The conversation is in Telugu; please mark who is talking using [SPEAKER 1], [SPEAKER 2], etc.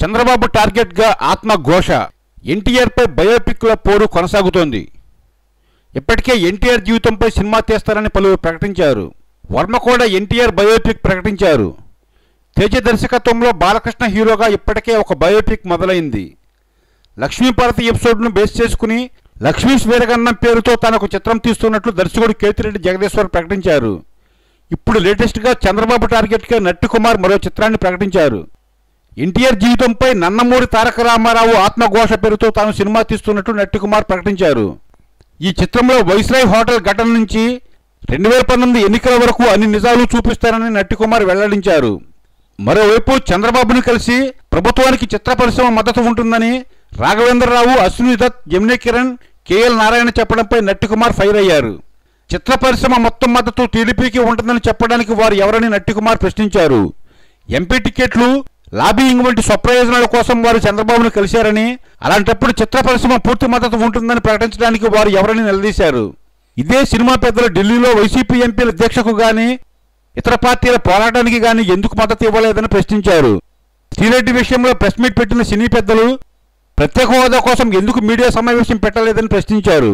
[SPEAKER 1] చంద్రబాబు టార్గెట్గా ఆత్మఘోష ఎన్టీఆర్పై బయోపిక్ల పోరు కొనసాగుతోంది. ఇప్పటికే ఎన్టీఆర్ జీవితంపై సినిమా తీస్తారని పలువురు ప్రకటించారు. వర్మ కూడా ఎన్టీఆర్ బయోపిక్ ప్రకటించారు. తేజ దర్శకత్వంలో బాలకృష్ణ హీరోగా ఇప్పటికే ఒక బయోపిక్ మొదలైంది. లక్ష్మీపార్వతి ఎపిసోడ్ను బేస్ చేసుకుని లక్ష్మీ వీరగన్నం పేరుతో తనకు చిత్రం తీస్తున్నట్లు దర్శకుడు కేతిరెడ్డి జగదీశ్వర్ ప్రకటించారు. ఇప్పుడు లేటెస్ట్గా చంద్రబాబు టార్గెట్గా నట్టికుమార్ మరో చిత్రాన్ని ప్రకటించారు. ఎన్టీఆర్ జీవితంపై నన్నమూరి తారక రామారావు ఆత్మఘోష పేరుతో తాను సినిమా తీస్తున్నట్టు నట్టి కుమార్ ప్రకటించారు. ఈ చిత్రంలో వైస్రాయ్ హోటల్ ఘటన నుంచి రెండు వేల పంతొమ్మిది ఎన్నికల వరకు అన్ని నిజాలు చూపిస్తారని నట్టి కుమార్ వెల్లడించారు. మరోవైపు చంద్రబాబును కలిసి ప్రభుత్వానికి చిత్ర పరిశ్రమ మద్దతు ఉంటుందని Raghavendra Rao Ashwini Dutt Gemini Kiran K L Narayana చెప్పడంపై Natti Kumar fire అయ్యారు. చిత్ర పరిశ్రమ మొత్తం మద్దతు టీడీపీకి ఉంటుందని చెప్పడానికి వారు ఎవరని నట్టి కుమార్ ప్రశ్నించారు. ఎంపీ టికెట్లు లాబింగ్ వంటి స్వప్రయోజనాల కోసం వారు చంద్రబాబును కలిశారని అలాంటప్పుడు చిత్ర పరిశ్రమ పూర్తి మద్దతు ఉంటుందని ప్రకటించడానికి వారు ఎవరని నిలదీశారు? ఇదే సినిమా పెద్దలు ఢిల్లీలో వైసీపీ ఎంపీల దీక్షకు గాని ఇతర పార్టీల పోరాటానికి గాని ఎందుకు మద్దతు ఇవ్వలేదని ప్రశ్నించారు. శ్రీరెడ్డి విషయంలో ప్రెస్ మీట్ పెట్టిన సినీ పెద్దలు ప్రత్యేక హోదా కోసం ఎందుకు మీడియా సమావేశం పెట్టలేదని ప్రశ్నించారు.